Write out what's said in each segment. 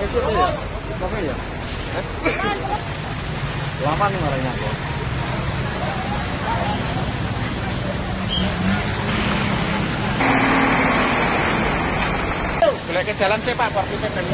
kecil ya? Kamu ya? Eh? Lama nih marahnya kok. Boleh ke jalan sih Pak, parkir PP.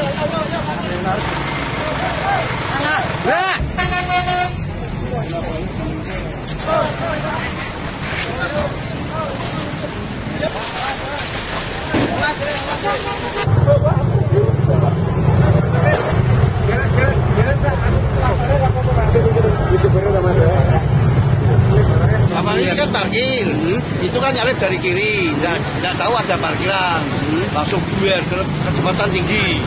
Parkir, itu kan nyalip dari kiri, nggak nggak tahu ada parkiran, langsung buer ke kecepatan tinggi.